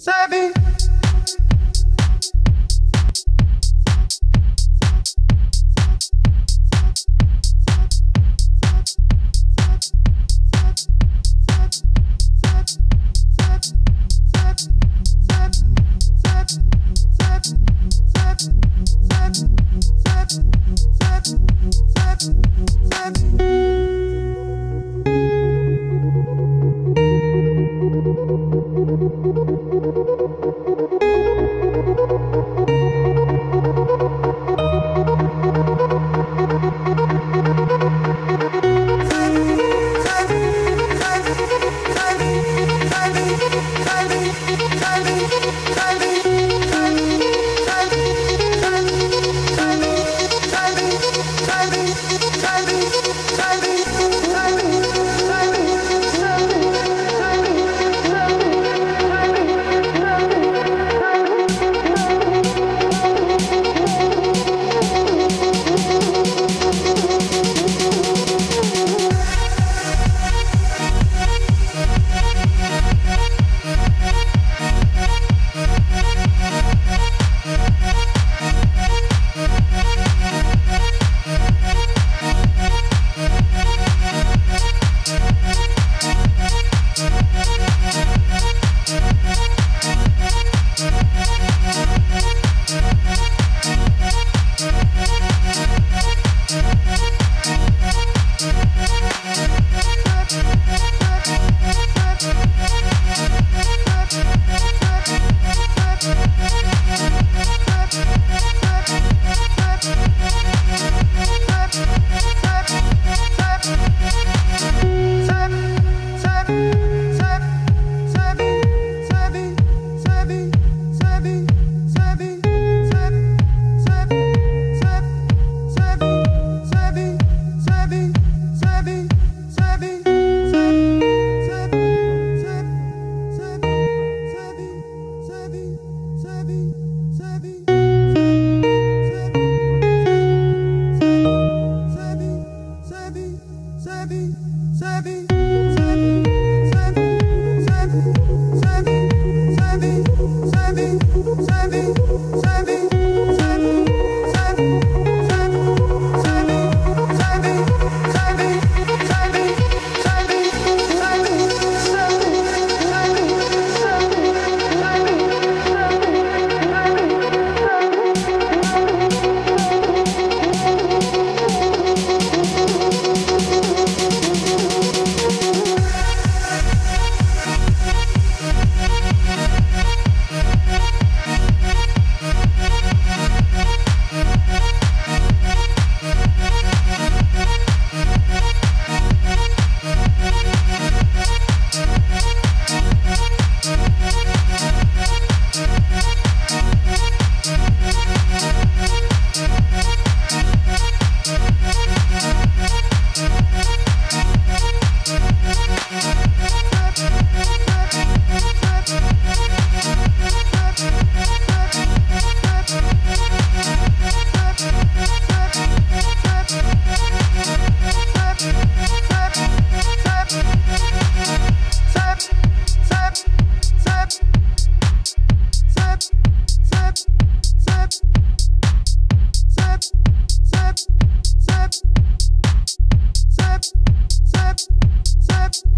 Savvy. Thank. Thank you. up.